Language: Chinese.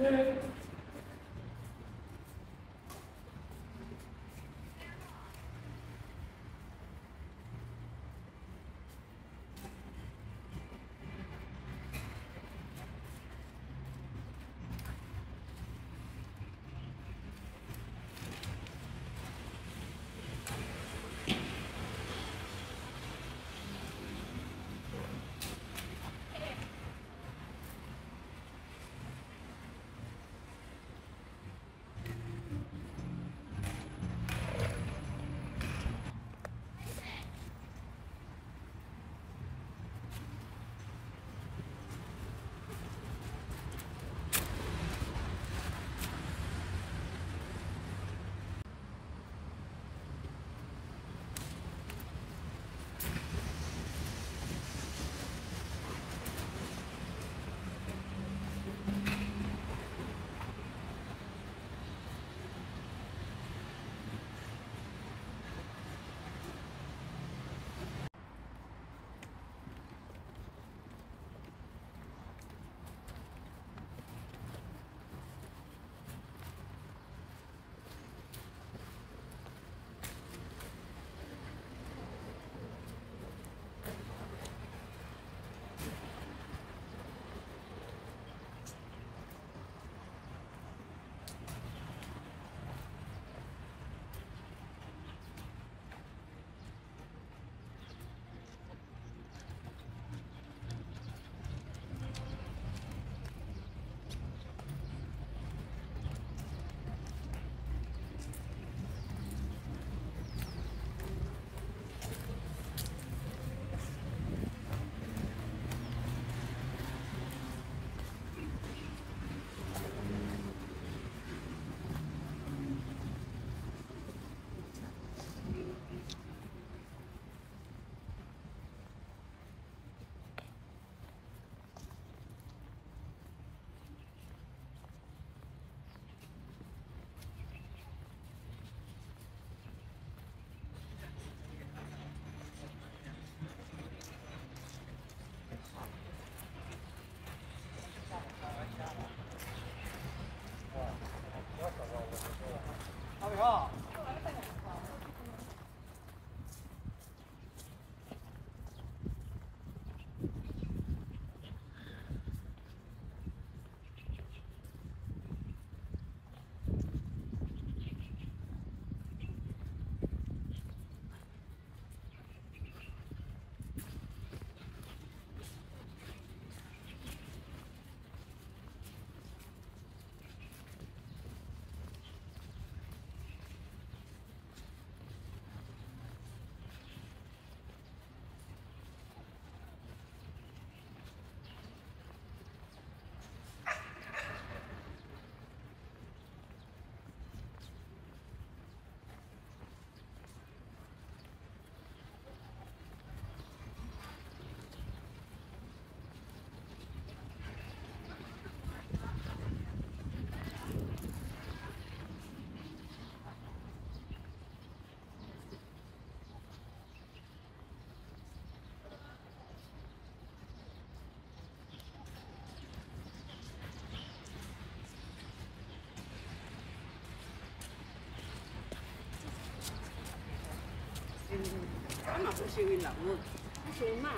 Amen. 干嘛不是因老母，是我妈。